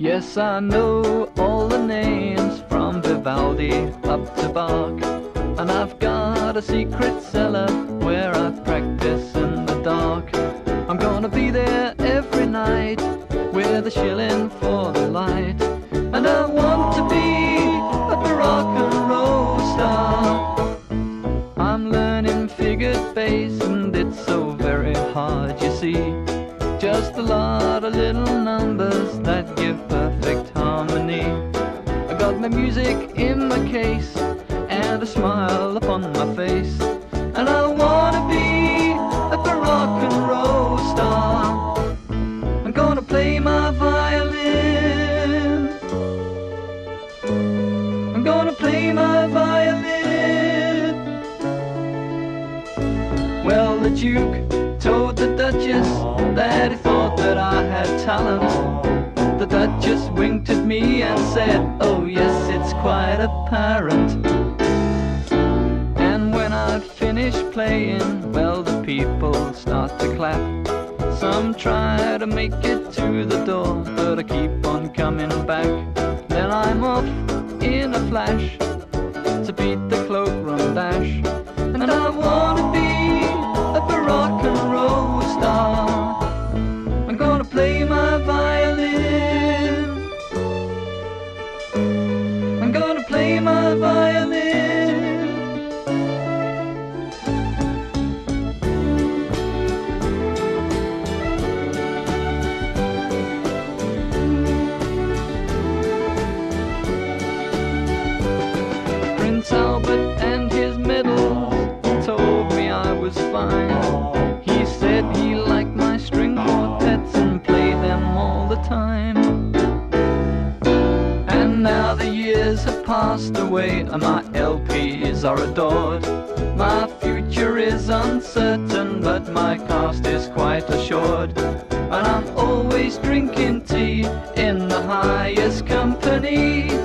Yes, I know all the names from Vivaldi up to Bach. And I've got a secret cellar where I practice in the dark. I'm gonna be there every night with a shilling for the light. And I want to be a rock and roll star. I'm learning figured bass and it's so very hard, you see. Just a lot of little numbers My music in my case and a smile upon my face. And I wanna be a rock and roll star. I'm gonna play my violin. I'm gonna play my violin. Well, the Duke told the Duchess that he thought that I had talent. The Duchess winked at me and said, Oh, yes, it's quite apparent. And when I'd finish playing, well, the people start to clap. Some try to make it to the door, but I keep on coming back. Then I'm off in a flash to beat the was fine. He said he liked my string quartets and played them all the time. And now the years have passed away and my LPs are adored. My future is uncertain, but my past is quite assured. And I'm always drinking tea in the highest company.